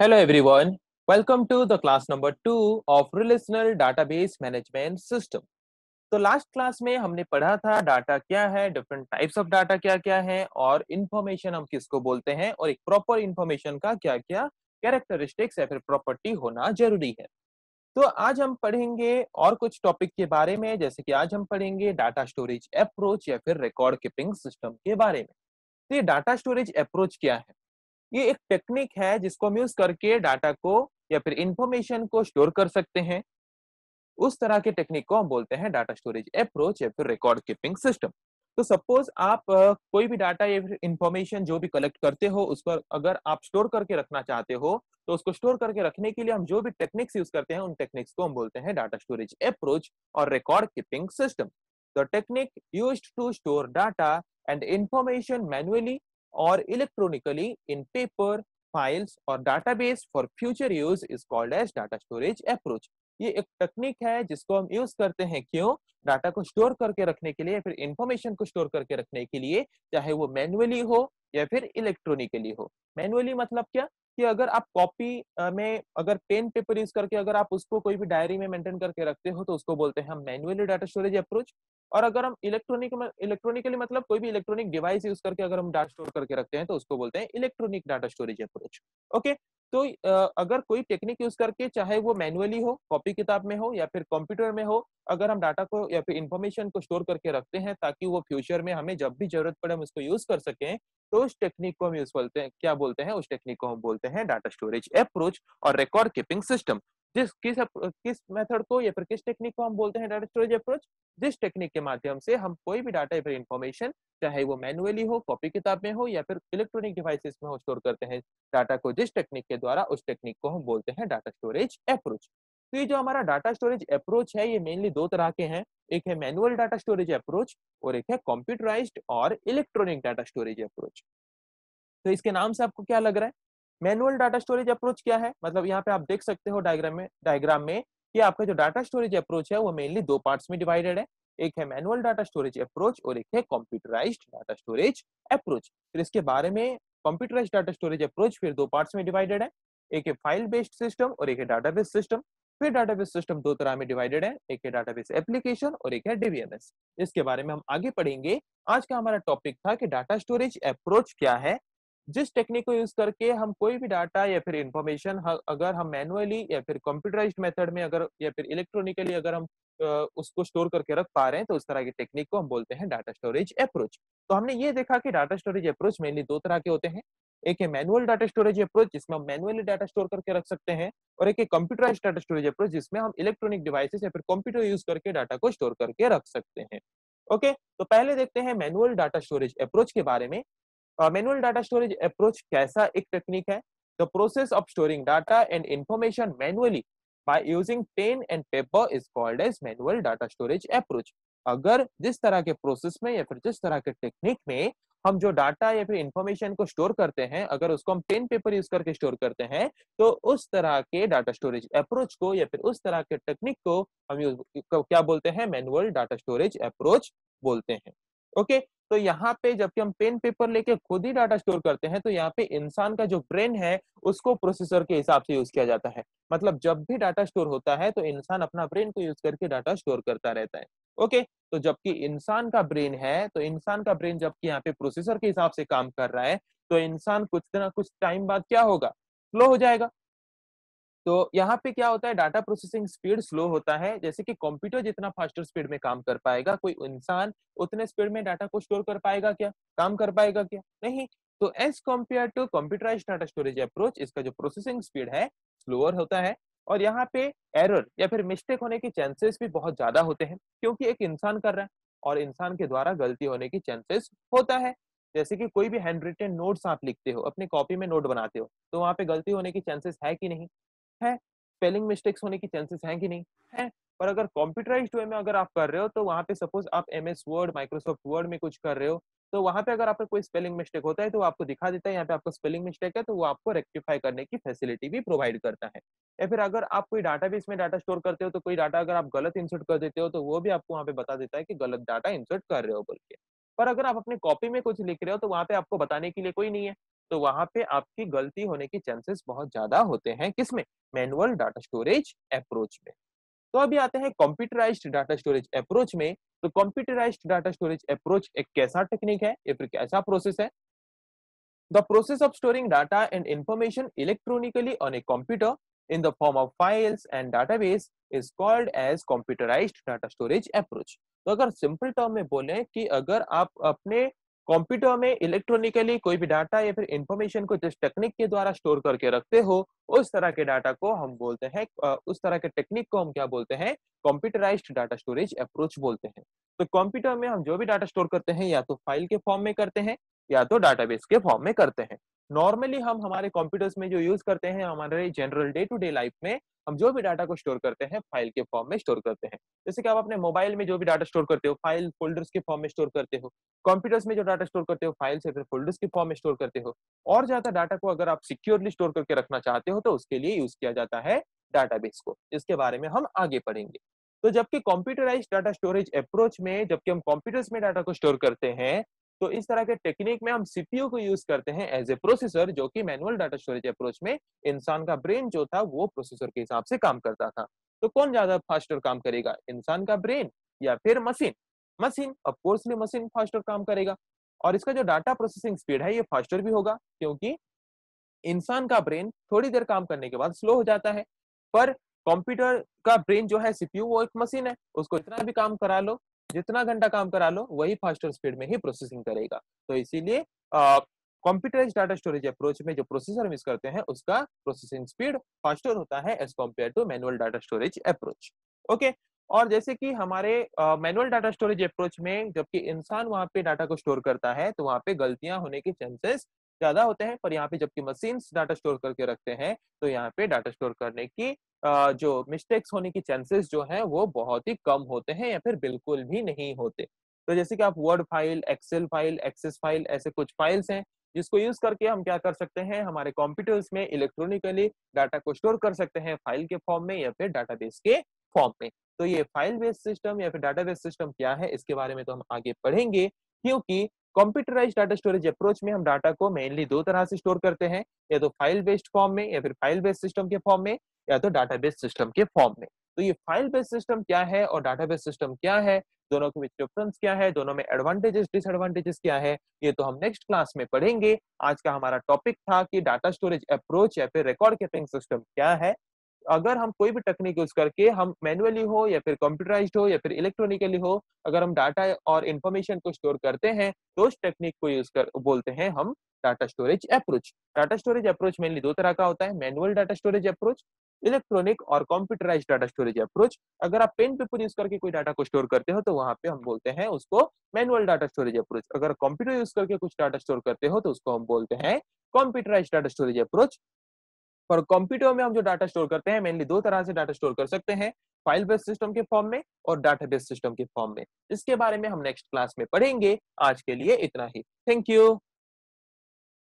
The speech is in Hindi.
Hello, everyone. Welcome to the class number two of Relational Database Management System. तो लास्ट क्लास में हमने पढ़ा था डाटा क्या है डिफरेंट टाइप्स ऑफ़ डाटा क्या क्या है, और इंफॉर्मेशन हम किसको बोलते हैं, और एक प्रॉपर इंफॉर्मेशन का क्या क्या कैरेक्टरिस्टिक्स या फिर प्रॉपर्टी होना ज़रूरी है तो आज हम पढ़ेंगे और कुछ टॉपिक के बारे में, जैसे कि आज हम पढ़ेंगे डाटा स्टोरेज अप्रोच या फिर रिकॉर्ड कीपिंग सिस्टम के बारे में तो ये डाटा स्टोरेज अप्रोच क्या है ये एक टेक्निक है जिसको हम यूज़ करके डाटा को या फिर इंफॉर्मेशन को स्टोर कर सकते हैं। उस तरह के टेक्निक को हम बोलते हैं डाटा स्टोरेज अप्रोच या फिर रिकॉर्ड कीपिंग सिस्टम तो सपोज़ आप कोई भी डाटा या फिर इंफॉर्मेशन जो भी कलेक्ट करते हो उसको अगर आप स्टोर करके रखना चाहते हो तो उसको स्टोर करके रखने के लिए हम जो भी टेक्निक्स यूज़ करते हैं, उन टेक्निक्स को हम बोलते हैं डाटा स्टोरेज अप्रोच और record keeping system the technique used to store data and information manually or electronically in paper, files or database for future use is called as data storage approach. ये एक टेक्निक है जिसको हम यूज़ करते हैं क्यों? डाटा को स्टोर करके रखने के लिए फिर इंफॉर्मेशन को स्टोर करके रखने के लिए चाहे वो मैनुअली हो या फिर इलेक्ट्रॉनिकली हो। मैनुअली मतलब क्या? कि अगर आप कॉपी में अगर पेन पेपर यूज़ करके अगर आप उसको कोई भी डायरी में मेंटेन करके रखते हो तो उसको बोलते हैं हम मैनुअली डाटा स्टोरेज अप्रोच और अगर हम इलेक्ट्रॉनिक इलेक्ट्रॉनिकली मतलब कोई भी इलेक्ट्रॉनिक डिवाइस यूज़ करके अगर हम डाटा स्टोर करके रखते हैं तो उसको बोलते हैं electronic data storage approach okay तो अगर कोई टेक्निक यूज़ करके चाहे वो मैनुअली हो कॉपी किताब में हो या फिर कंप्यूटर में हो, अगर हम डाटा को या फिर इंफॉर्मेशन को स्टोर करके रखते हैं, ताकि वो फ्यूचर में हमें जब भी ज़रूरत पड़े हम उसको यूज़ कर सकें तो उस टेक्निक को हम यूज़ बोलते हैं, क्या बोलते हैं? उस टेक्निक को हम बोलते हैं डाटा स्टोरेज अप्रोच और रिकॉर्ड कीपिंग सिस्टम जिस किस किस मेथड को या फिर किस टेक्निक को हम बोलते हैं डाटा स्टोरेज अप्रोच जिस टेक्निक के माध्यम से हम कोई भी डाटा या फिर इंफॉर्मेशन चाहे वो मैनुअली हो कॉपी किताब में हो या फिर इलेक्ट्रॉनिक डिवाइसेस में हो स्टोर करते हैं। डाटा को जिस टेक्निक के द्वारा उस टेक्निक को हम बोलते हैं डाटा स्टोरेज अप्रोच तो ये जो हमारा डाटा स्टोरेज अप्रोच है, ये मेनली दो तरह के हैं। एक है मैनुअल डाटा स्टोरेज अप्रोच और एक है कंप्यूटराइज्ड और इलेक्ट्रॉनिक डाटा स्टोरेज अप्रोच तो इसके नाम से आपको क्या लग रहा है? मैनुअल डाटा स्टोरेज अप्रोच क्या है? मतलब यहाँ पे आप देख सकते हो डायग्राम में डायग्राम में कि आपका जो डाटा स्टोरेज अप्रोच है, वो मेनली दो पार्ट्स में डिवाइडेड है। एक है मैनुअल डाटा स्टोरेज अप्रोच और एक है कंप्यूटराइज्ड डाटा स्टोरेज अप्रोच। फिर इसके बारे में कंप्यूटराइज्ड डाटा स्टोरेज अप्रोच फिर दो पार्ट्स में डिवाइडेड है। एक है फ़ाइल बेस्ड सिस्टम और एक है डाटाबेस सिस्टम फिर डाटाबेस सिस्टम दो तरह में डिवाइडेड है, एक है डाटाबेस एप्लीकेशन और एक है डीबीएमएस इसके बारे में हम आगे पढ़ेंगे। आज का हमारा टॉपिक था कि डाटा स्टोरेज अप्रोच क्या है जिस टेक्निक को यूज़ करके हम कोई भी डाटा या फिर इंफॉर्मेशन अगर हम मैनुअली या फिर कंप्यूटराइज्ड मेथड में अगर या फिर इलेक्ट्रॉनिकली अगर हम उसको स्टोर करके रख पा रहे हैं तो उस तरह की टेक्निक को हम बोलते हैं डाटा स्टोरेज अप्रोच तो हमने ये देखा कि डाटा स्टोरेज अप्रोच मेनली दो तरह के होते हैं. एक है मैनुअल डाटा स्टोरेज अप्रोच जिसमें हम मैनुअली डाटा स्टोर करके रख सकते हैं और एक है कंप्यूटराइज डाटा स्टोरेज अप्रोच जिसमें हम इलेक्ट्रॉनिक डिवाइसेस या फिर कंप्यूटर यूज़ करके डाटा को स्टोर करके रख सकते हैं. ओके okay, तो पहले देखते हैं मैनुअल डाटा स्टोरेज अप्रोच के बारे में. मैनुअल डाटा स्टोरेज अप्रोच कैसा एक टेक्निक है? The process of storing data and information manually by using pen and paper is called as manual data storage approach. अगर जिस तरह के प्रोसेस में या फिर जिस तरह के टेक्निक में हम जो डाटा या फिर इंफॉर्मेशन को स्टोर करते हैं, अगर उसको हम पेन पेपर यूज़ करके स्टोर करते हैं तो उस तरह के डाटा स्टोरेज अप्रोच को या फिर उस तरह के टेक्निक को हम यूज़ क्या बोलते हैं? मैनुअल डाटा स्टोरेज अप्रोच बोलते हैं। ओके? तो यहाँ पे जबकि हम पेन पेपर लेके खुद ही डाटा स्टोर करते हैं तो यहाँ पे इंसान का जो ब्रेन है, उसको प्रोसेसर के हिसाब से यूज़ किया जाता है। मतलब जब भी डाटा स्टोर होता है तो इंसान अपना ब्रेन को यूज़ करके डाटा स्टोर करता रहता है। ओके? तो जबकि इंसान का ब्रेन है तो इंसान का ब्रेन जबकि यहाँ पे प्रोसेसर के हिसाब से काम कर रहा है तो इंसान कुछ ना कुछ टाइम बाद क्या होगा? स्लो हो जाएगा। तो यहाँ पे क्या होता है डाटा प्रोसेसिंग स्पीड स्लो होता है, जैसे कि कंप्यूटर जितना फास्टर स्पीड में काम कर पाएगा, कोई इंसान उतने स्पीड में डाटा को स्टोर कर पाएगा क्या, काम कर पाएगा क्या? नहीं तो as compare to computerise data storage approach इसका जो प्रोसेसिंग स्पीड है स्लोअर होता है और यहाँ पे एरर या फिर मिस्टेक होने के चांसेस भी बहुत ज़्यादा होते हैं, क्योंकि एक इंसान कर रहा है और इंसान के द्वारा गलती होने की चांसेस होता है। जैसे कि कोई भी हैंड रिटेन नोट्स आप लिखते हो, अपने कॉपी में नोट बनाते हो तो वहाँ पे गलती होने की चांसेस है कि नहीं? है स्पेलिंग मिस्टेक्स होने की चांसेस हैं कि नहीं? है। पर अगर कंप्यूटराइज्ड वे में अगर आप कर रहे हो तो वहाँ पे सपोज़ आप M S Word Microsoft Word में कुछ कर रहे हो तो वहाँ पे अगर आपका कोई स्पेलिंग मिस्टेक होता है तो वो आपको दिखा देता है, यहाँ पे आपका स्पेलिंग मिस्टेक है तो वो आपको रेक्टिफाई करने की फैसिलिटी भी प्रोवाइड करता है। या फिर अगर आप कोई डाटा डाटाबेस में डाटा स्टोर करते हो तो कोई डाटा अगर आप गलत इंसर्ट कर देते हो तो वो भी आपको वहाँ पे बता देता है कि गलत डाटा इंसर्ट कर रहे हो बोल के। पर अगर आप अपने कॉपी में कुछ लिख रहे हो तो वहाँ पे आपको बताने के लिए कोई नहीं है। तो वहाँ पे आपकी गलती होने के चांसेस बहुत ज़्यादा होते हैं किसमें मैनुअल डाटा स्टोरेज अप्रोच में। तो अभी आते हैं कंप्यूटराइज्ड डाटा स्टोरेज अप्रोच में। तो कंप्यूटराइज्ड डाटा स्टोरेज अप्रोच एक कैसा टेक्निक है? या फिर कैसा प्रोसेस है? The process of storing data and information electronically on a computer in the form of files and database is called as computerized data storage approach. तो अगर सिंपल टर्म में बोले कि अगर आप अपने कंप्यूटर में इलेक्ट्रॉनिकली कोई भी डाटा या फिर इंफॉर्मेशन को जिस टेक्निक के द्वारा स्टोर करके रखते हो, उस तरह के डाटा को हम बोलते हैं उस तरह के टेक्निक को हम क्या बोलते हैं? कंप्यूटराइज्ड डाटा स्टोरेज अप्रोच बोलते हैं। तो कंप्यूटर में हम जो भी डाटा स्टोर करते हैं, या तो फ़ाइल के फॉर्म में करते हैं, या तो डाटाबेस के फॉर्म में करते हैं। नॉर्मली हम हमारे कंप्यूटर्स में जो यूज़ करते हैं, हमारे general day to day life में, हम जो भी डाटा को स्टोर करते हैं फ़ाइल के फॉर्म में स्टोर करते हैं। जैसे कि आप अपने मोबाइल में जो भी डाटा स्टोर करते हो फ़ाइल फोल्डर्स के फॉर्म में स्टोर करते हो कंप्यूटर्स में जो डाटा स्टोर करते हो फ़ाइल से फिर फोल्डर्स के फॉर्म में स्टोर करते हो। और ज़्यादा डाटा को अगर आप सिक्योरली स्टोर करके रखना चाहते हो तो उसके लिए यूज़ किया जाता है डाटाबेस को, जिसके बारे में हम आगे पढ़ेंगे। तो जबकि कंप्यूटराइज डाटा स्टोरेज अप्रोच में, जबकि हम कंप्यूटर्स में डाटा को स्टोर करते हैं तो इस तरह के टेक्निक में हम सीपीयू को यूज़ करते हैं एज ए प्रोसेसर जो कि मैनुअल डाटा स्टोरेज अप्रोच में इंसान का ब्रेन जो था, वो प्रोसेसर के हिसाब से काम करता था। तो कौन ज़्यादा फास्टर काम करेगा, इंसान का ब्रेन या फिर मशीन मशीन ऑफकोर्सली मशीन फास्टर काम करेगा। और इसका जो डाटा प्रोसेसिंग स्पीड है, ये फास्टर भी होगा, क्योंकि इंसान का ब्रेन थोड़ी देर काम करने के बाद स्लो हो जाता है। पर कंप्यूटर का ब्रेन जो है सीपीयू वो एक मशीन है, उसको इतना भी काम करा लो जितना घंटा काम करा लो, वही फास्टर स्पीड में ही प्रोसेसिंग करेगा। तो इसीलिए कंप्यूटराइज डाटा स्टोरेज अप्रोच में जो प्रोसेसर मिस करते हैं, उसका प्रोसेसिंग स्पीड फास्टर होता है as compare to manual data storage approach okay और जैसे कि हमारे मैनुअल डाटा स्टोरेज अप्रोच में जबकि इंसान वहाँ पे डाटा को स्टोर करता है तो वहाँ पे गलतियाँ होने के चांसेस ज़्यादा होते हैं। पर यहाँ पे जबकि मशीन डाटा स्टोर करके रखते हैं तो यहाँ पे डाटा स्टोर करने की जो मिस्टेक्स होने की चांसेस जो है, वो बहुत ही कम होते हैं या फिर बिल्कुल भी नहीं होते। तो जैसे कि आप word file excel file access file ऐसे कुछ फाइल्स हैं, जिसको यूज़ करके हम क्या कर सकते हैं, हमारे कंप्यूटर्स में इलेक्ट्रॉनिकली डाटा को स्टोर कर सकते हैं फ़ाइल के फॉर्म में या फिर डाटाबेस के फॉर्म में। तो ये फ़ाइल बेस्ड सिस्टम या फिर डाटाबेस सिस्टम क्या है, इसके बारे में तो हम आगे पढ़ेंगे, क्योंकि कंप्यूटराइज डाटा स्टोरेज अप्रोच में हम डाटा को मेनली दो तरह से स्टोर करते हैं, या तो फ़ाइल बेस्ड फॉर्म में, या फिर फ़ाइल बेस्ड सिस्टम के फॉर्म में, या तो डाटाबेस सिस्टम के फॉर्म में। तो ये फ़ाइल बेस्ड सिस्टम क्या है और डाटा डाटाबेस सिस्टम क्या है? दोनों के बीच डिफरेंस क्या है? दोनों में एडवांटेजेस डिसएडवांटेजेस क्या है? ये तो हम नेक्स्ट क्लास में पढ़ेंगे। आज का हमारा टॉपिक था कि डाटा स्टोरेज अप्रोच या फिर रिकॉर्ड कीपिंग सिस्टम क्या है? अगर हम कोई भी टेक्निक यूज़ करके हम मैनुअली हो या फिर कंप्यूटराइज हो या फिर इलेक्ट्रॉनिकली हो, अगर हम डाटा और इन्फॉर्मेशन को स्टोर करते हैं तो उस टेक्निक को यूज़ कर, बोलते हैं हम data storage approach data storage approach mainly दो तरह का होता है manual data storage approach electronic और कंप्यूटराइज डाटा स्टोरेज अप्रोच अगर आप पेन पेपर यूज़ करके कोई डाटा को स्टोर करते हो तो वहाँ पे हम बोलते हैं उसको मैनुअल डाटा स्टोरेज अप्रोच अगर कंप्यूटर यूज़ करके कुछ डाटा स्टोर करते हो तो उसको हम बोलते हैं कंप्यूटराइज डाटा स्टोरेज अप्रोच पर कंप्यूटर में हम जो डाटा स्टोर करते हैं मेनली दो तरह से डाटा स्टोर कर सकते हैं फ़ाइल बेस्ड सिस्टम के फॉर्म में और डाटा बेस्ड सिस्टम के फॉर्म में। इसके बारे में हम नेक्स्ट क्लास में पढ़ेंगे। आज के लिए इतना ही। Thank you